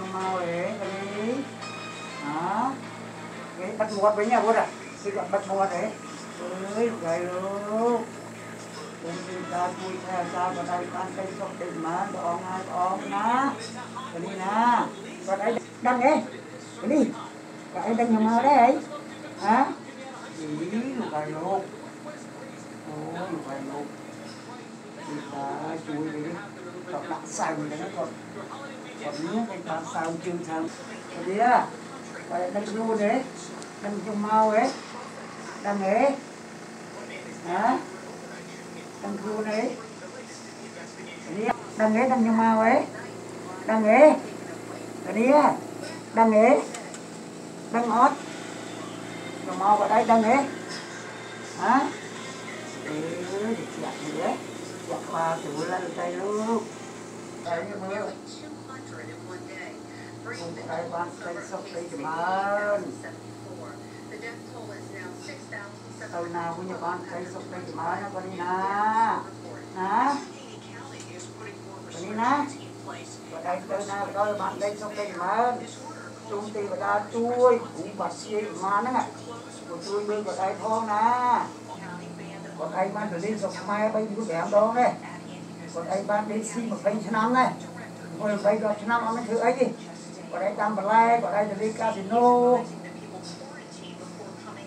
nhưng mau để cái đi. Đó. Cái bắt mua với nhau bố à cái gọi bắt mua đấy. Ơi gầy luôn cũng đi ta vui theo sao? Và đây ăn cây sọc định mà đón ai đón ná cái đi nè vào đây đăng đi cái đi. Cái đăng nhiều màu đấy hả? Ý gầy luôn ôi gầy luôn đi ta chui đi. Còn đặt sành đấy còn còn nhớ cái bán sao chưa sao cái đi á? Vậy đăng du đấy đăng chung mau ấy đăng ấy. Hả? Đăng du đấy cái đi á. đăng ấy đăng chung mau ấy. Đăng ấy. Cái đi á. đăng ấy. Đăng ót. Chung mau vào đây đăng ấy. Hả? Để để chặt gì đấy dạ, chặt qua chủ lên tay luôn đây như mưa đây bạn tay sốc đây thì mơn tàu nào cũng như bạn tay sốc đây thì mơn nó có đi nè nè có đi nè và đây tàu nào đó bạn tay sốc đây thì mơn chúng ti và đa chui cũng bật xì mà nó ngặt của chui bên của đây thong nè còn đây bạn phải đi sọc mai bây giờ bẻo đó គាត់ឯងបានដេកស៊ី20ឆ្នាំដែរ23 10ឆ្នាំអត់មិនធ្វើអីទេគាត់ឯងតាមបន្លែគាត់ឯងទៅលេងកាស៊ីណូ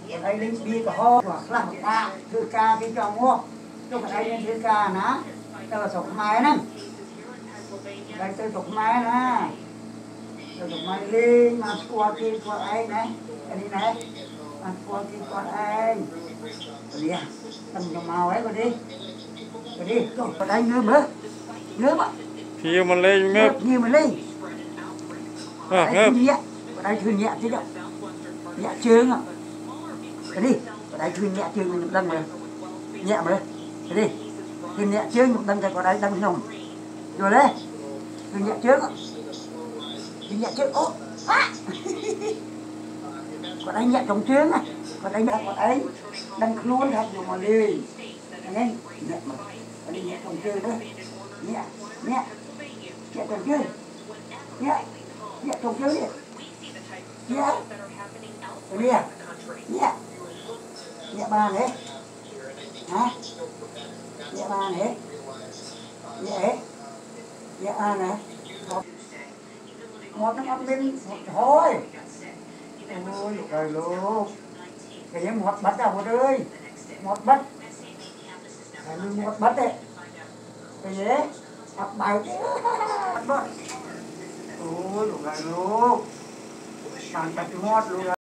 គាត់ឯងលេងបៀកហោខ្លះបាក់ធ្វើការគេចង់មកចុះគាត់ឯងធ្វើការណាទៅស្រុកខ្មែរហ្នឹងតែទៅស្រុកខ្មែរណាទៅស្រុកខ្មែរលេងមកស្គាល់គេខ្លួនឯងណាអានេះណា mặt con thì con anh đi à cầm cho mau ấy rồi đi. Rồi đi còn anh ngớm á ngớm ạ khi mà lên ngớm như mà lên. À, ngớm nhẹ. Còn anh thường nhẹ thế đâu nhẹ chương ạ à. rồi đi còn anh thường nhẹ chương một lần rồi. Nhẹ mà đây rồi đi. Thường nhẹ chương một lần rồi còn anh đang nhồng. Rồi đấy thường nhẹ chương à. ạ thường nhẹ chương ô à. á còn nhẹ trong chương à còn đây nhẹ còn ấy. Đang luôn thật rồi mà đi. Nghe nhẹ mà. Còn đi nhẹ trong chương đó nhẹ nhẹ. Nhẹ trong chương nhẹ nhẹ trong chương đi. Nhẹ. Rồi đi à? Nhẹ. Nhẹ ba này. Hả? Nhẹ ba này. Nhẹ. Nhẹ ba này. Một nó ngập lên thôi trời luôn. Cái gì một bắt à một ơi. Một bắt cái như một bắt đấy cái gì học bài bát. Ôi trời luôn. Bạn bạch ngọt luôn.